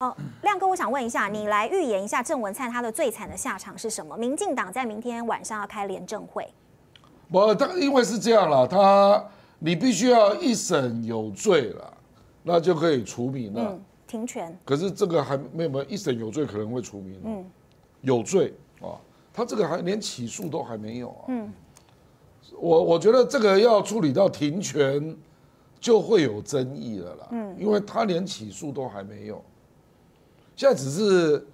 哦，亮哥，我想问一下，你来预言一下郑文灿他的最惨的下场是什么？民进党在明天晚上要开廉政会，不，他因为是这样了，他你必须要一审有罪了，那就可以除名了。嗯，停权。可是这个还没有没有一审有罪可能会除名，嗯，有罪啊，他这个还连起诉都还没有啊，嗯，我我觉得这个要处理到停权就会有争议了啦，嗯，因为他连起诉都还没有。现在只是，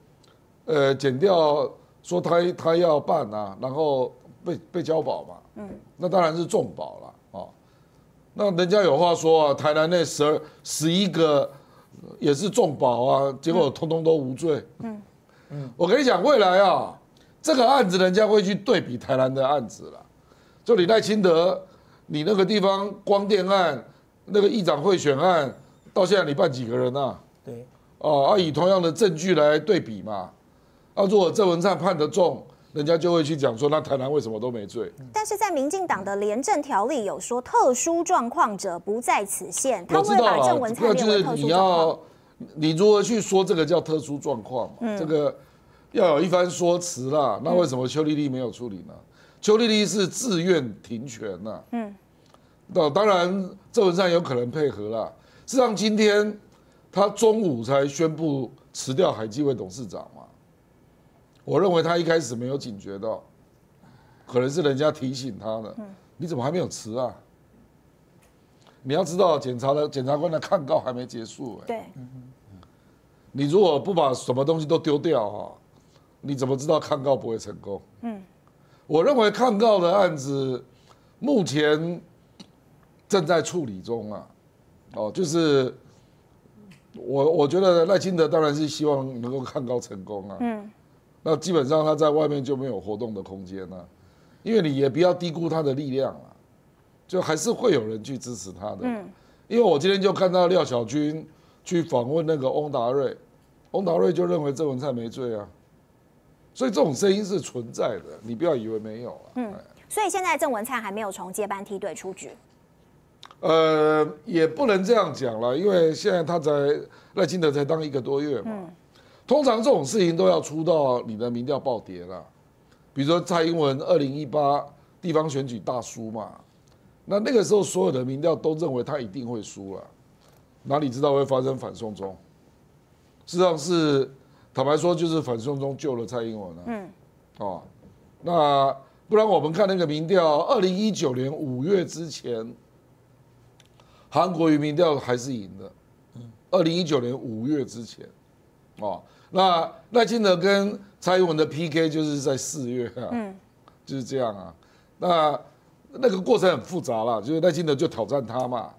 呃，减掉说他他要办啊，然后被被交保嘛，嗯，那当然是重保了啊。那人家有话说啊，台南那十二十一个也是重保啊，结果通通都无罪。嗯嗯，我跟你讲，未来啊，这个案子人家会去对比台南的案子了。就李赖清德，你那个地方光电案那个议长会选案，到现在你办几个人啊？对。哦，啊，以同样的证据来对比嘛，啊，如果郑文灿判得重，人家就会去讲说，那台南为什么都没罪？但是在民进党的廉政条例有说，特殊状况者不在此限，他会把郑文灿列为特殊状况。你如何去说这个叫特殊状况？嗯，这个要有一番说辞啦。那为什么邱丽丽没有处理呢？邱丽丽是自愿停权呐。嗯，那当然郑文灿有可能配合啦。事实上今天。他中午才宣布辞掉海基会董事长嘛？我认为他一开始没有警觉到，可能是人家提醒他的。你怎么还没有辞啊？你要知道，检察的检察官的抗告还没结束。对。你如果不把什么东西都丢掉啊，你怎么知道抗告不会成功？嗯。我认为抗告的案子目前正在处理中啊。哦，就是。我我觉得赖清德当然是希望能够看高成功啊，嗯，那基本上他在外面就没有活动的空间了，因为你也不要低估他的力量啊，就还是会有人去支持他的，嗯，因为我今天就看到廖小军去访问那个翁达瑞，翁达瑞就认为郑文灿没罪啊，所以这种声音是存在的，你不要以为没有啊，嗯，所以现在郑文灿还没有从接班梯队出局。呃，也不能这样讲了，因为现在他才赖清德才当一个多月嘛。通常这种事情都要出到你的民调暴跌了，比如说蔡英文二零一八地方选举大输嘛，那那个时候所有的民调都认为他一定会输了，哪里知道会发生反送中？实际上是坦白说，就是反送中救了蔡英文了。嗯，哦，那不然我们看那个民调，二零一九年五月之前。韩国瑜民调还是赢的，二零一九年五月之前，哦，那赖清德跟蔡英文的 PK 就是在四月啊，嗯，就是这样啊，那那个过程很复杂啦，就是赖清德就挑战他嘛，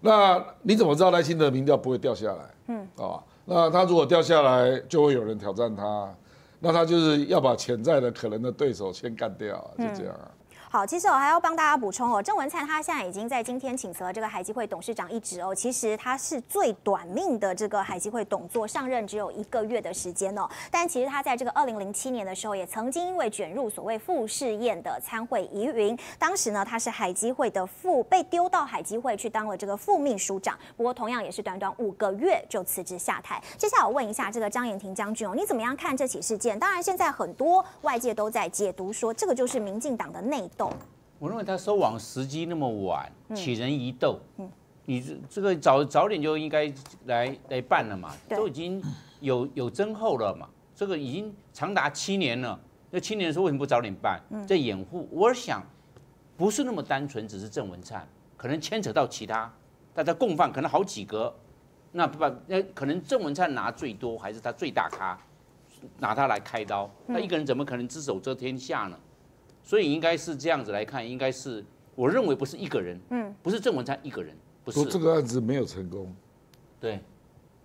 那你怎么知道赖清德民调不会掉下来？嗯，啊，那他如果掉下来，就会有人挑战他，那他就是要把潜在的可能的对手先干掉，就这样啊。好，其实我还要帮大家补充哦，郑文灿他现在已经在今天请辞了这个海基会董事长一职哦。其实他是最短命的这个海基会董座，上任只有一个月的时间哦。但其实他在这个二零零七年的时候，也曾经因为卷入所谓傅试宴的参会疑云，当时呢他是海基会的副，被丢到海基会去当了这个副秘书长。不过同样也是短短五个月就辞职下台。接下来我问一下这个张延廷将军哦，你怎么样看这起事件？当然现在很多外界都在解读说，这个就是民进党的内斗。我认为他收网时机那么晚，起人疑窦，你这这个早早点就应该来来办了嘛，都已经有有增厚了嘛，这个已经长达七年了，那七年的时候为什么不早点办？在掩护，我想不是那么单纯，只是郑文灿，可能牵扯到其他大家共犯，可能好几个，那不把那可能郑文灿拿最多，还是他最大咖，拿他来开刀，那一个人怎么可能只手遮天下呢？所以应该是这样子来看，应该是我认为不是一个人，嗯，不是郑文灿一个人，不是。这个案子没有成功，对，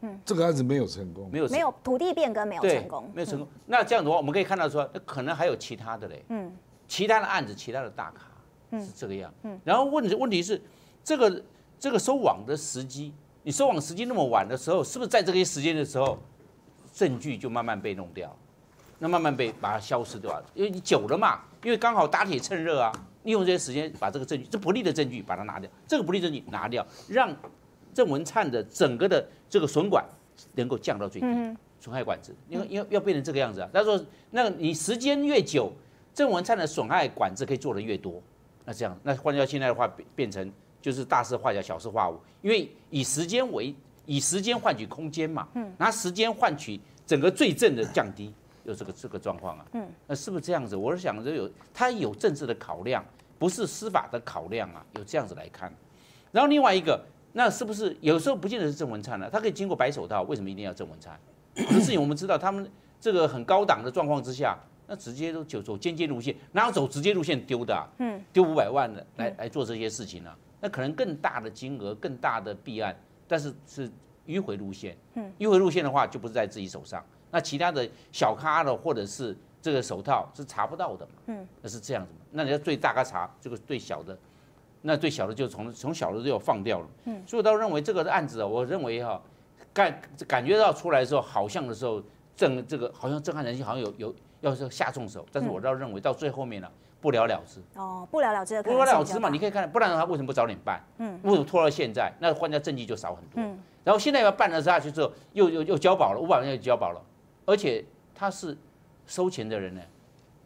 嗯，这个案子没有成功，没有没有土地变更没有成功，没有成功。那这样的话，我们可以看到说，那可能还有其他的嘞，嗯，其他的案子，其他的大卡，嗯，是这个样，嗯。然后问题问题是，这个这个收网的时机，你收网时机那么晚的时候，是不是在这些时间的时候，证据就慢慢被弄掉？那慢慢被把它消失掉了，因为你久了嘛，因为刚好打铁趁热啊，利用这些时间把这个证据，这不利的证据把它拿掉，这个不利证据拿掉，让郑文灿的整个的这个损管能够降到最低，损害管制，因为因为要变成这个样子啊。他说，那你时间越久，郑文灿的损害管制可以做的越多，那这样，那换掉现在的话变变成就是大事化小，小事化无，因为以时间为以时间换取空间嘛，拿时间换取整个罪证的降低，有这个这个状况啊，嗯那是不是这样子？我是想着有他有政治的考量，不是司法的考量啊，有这样子来看。然后另外一个。那是不是有时候不见得是郑文灿呢？他可以经过白手套，为什么一定要郑文灿？这事情我们知道，他们这个很高档的状况之下，那直接都就走间接路线，哪有走直接路线丢的？啊嗯，丢五百万的来来做这些事情呢？那可能更大的金额、更大的弊案，但是是迂回路线。嗯，迂回路线的话就不是在自己手上，那其他的小咖的或者是这个手套是查不到的嘛？嗯，那是这样子嘛？那你要最大咖查，这个最小的。那最小的就从从小的就要放掉了，嗯，所以我倒认为这个案子啊，我认为哈，感感觉到出来的时候，好像的时候震这个好像震撼人心，好像有有要是下重手，但是我倒认为到最后面呢，不了了之。哦，不了了之的。不了了之嘛，你可以看，不然他为什么不早点办？嗯，为什么拖到现在？那换掉证据就少很多。嗯，然后现在要办了下去之后，又又又交保了，五百万又交保了，而且他是收钱的人呢，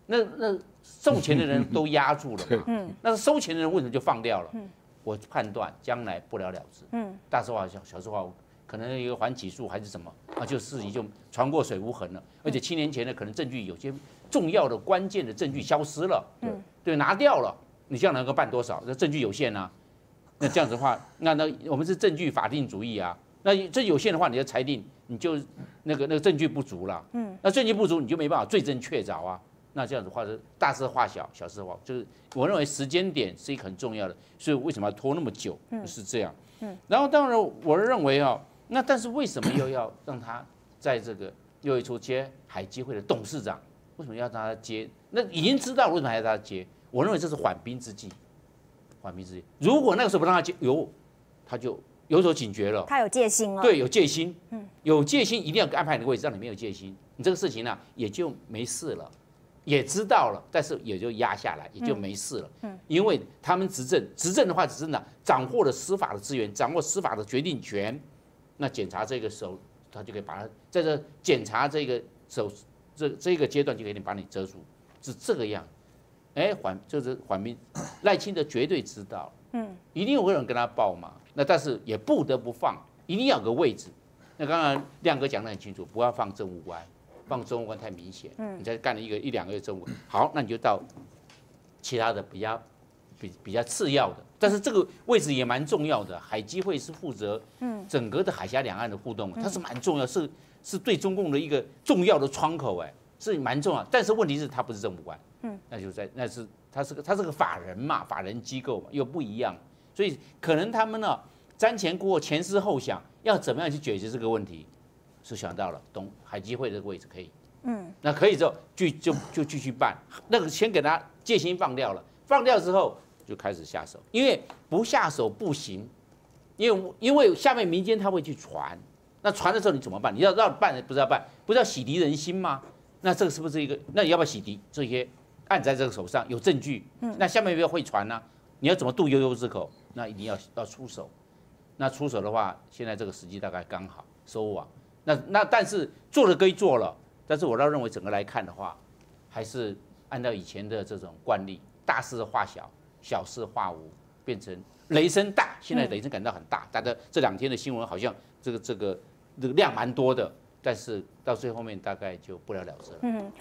那那。送钱的人都压住了嘛，嗯，那收钱的人为什么就放掉了？嗯，我判断将来不了了之，嗯，大事化小，小事化无，可能一个还起诉还是什么，啊，就事情就船过水无痕了。而且七年前呢，可能证据有些重要的关键的证据消失了，嗯，对，拿掉了，你这样能够办多少？那证据有限啊，那这样子的话，那那我们是证据法定主义啊，那这有限的话，你要裁定你就那个那个证据不足了，嗯，那证据不足你就没办法罪证确凿啊。那这样子话是大事化小，小事化，就是我认为时间点是一个很重要的，所以为什么要拖那么久？嗯是这样。嗯。然后当然，我认为啊，那但是为什么又要让他在这个又一处接海基会的董事长？为什么要让他接？那已经知道为什么还要他接？我认为这是缓兵之计。缓兵之计。如果那个时候不让他接，有他就有所警觉了。他有戒心了。对，有戒心。嗯。有戒心，一定要安排你的位置，让你没有戒心，你这个事情呢也就没事了。也知道了，但是也就压下来，也就没事了。嗯，因为他们执政，执政的话执政呢，掌握了司法的资源，掌握司法的决定权。那检查这个时候，他就可以把它在这检查这个手这这个阶段就可以把你遮住，是这个样。哎，缓就是缓兵，赖清德绝对知道，嗯，一定有个人跟他报嘛。那但是也不得不放，一定要有个位置。那刚刚亮哥讲得很清楚，不要放政务官。放政务官太明显，嗯，你才干了一个一两个月政务，好，那你就到其他的比较比比较次要的，但是这个位置也蛮重要的。海基会是负责嗯整个的海峡两岸的互动，它是蛮重要，是是对中共的一个重要的窗口，哎，是蛮重要。但是问题是他不是政务官，嗯，那就在那是他是个他是个法人嘛，法人机构嘛又不一样，所以可能他们呢瞻前顾后，前思后想，要怎么样去解决这个问题。是想到了东海基会这个位置可以，嗯，那可以之后就就就继续办，那个先给他戒心放掉了，放掉之后就开始下手，因为不下手不行，因为因为下面民间他会去传，那传的时候你怎么办？你要让办不是要办，不是要洗涤人心吗？那这个是不是一个？那你要不要洗涤这些案在这个手上有证据？嗯，那下面不要会传呢？你要怎么渡悠悠之口？那一定要要出手，那出手的话，现在这个时机大概刚好收网。那那但是做了可以做了，但是我倒认为整个来看的话，还是按照以前的这种惯例，大事化小，小事化无，变成雷声大。现在雷声感到很大，大家这两天的新闻好像这个这个这个量蛮多的，但是到最后面大概就不了了之了。嗯。